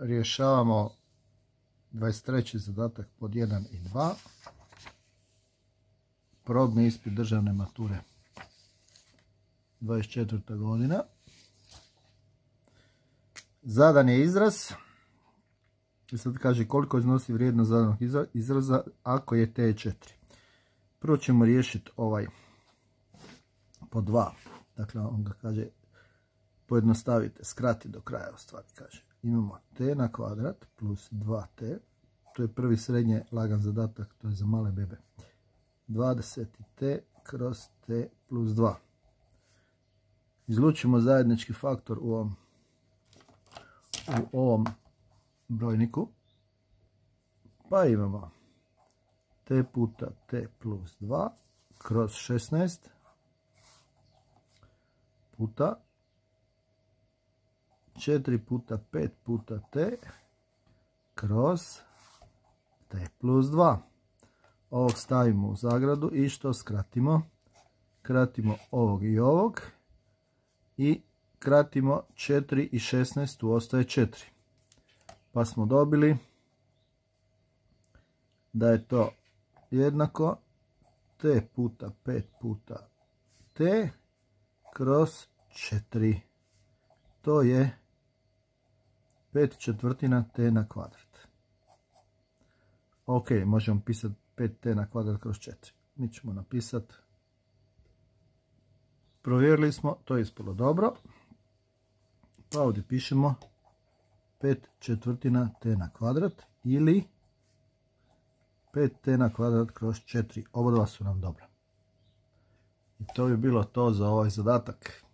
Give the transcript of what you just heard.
rješavamo 23. zadatak pod 1 i 2. Probni ispit državne mature. 24. godina. Zadan je izraz. I sad kaže koliko iznosi vrijednost zadanog izraza ako je T4. Prvo ćemo riješiti ovaj po 2. Dakle, on ga kaže pojednostavite, skrati do kraja u stvari kaže. Imamo t na kvadrat plus 2t. To je prvi srednje lagan zadatak, to je za male bebe. 20t kroz t plus 2. Izlučimo zajednički faktor u ovom, u ovom brojniku. Pa imamo t puta t plus 2 kroz 16 puta 4 puta 5 puta t kroz t plus 2. Ovog stavimo u zagradu i što skratimo? Kratimo ovog i ovog i kratimo 4 i 16, tu ostaje 4. Pa smo dobili da je to jednako t puta 5 puta t kroz 4. To je 5 četvrtina t na kvadrat. Ok, možemo pisati 5t na kvadrat kroz 4. Mi ćemo napisati. Provjerili smo, to je ispalo dobro. Pa ovdje pišemo 5 četvrtina t na kvadrat ili 5t na kvadrat kroz 4. Oba dva su nam dobra. I to bi bilo to za ovaj zadatak.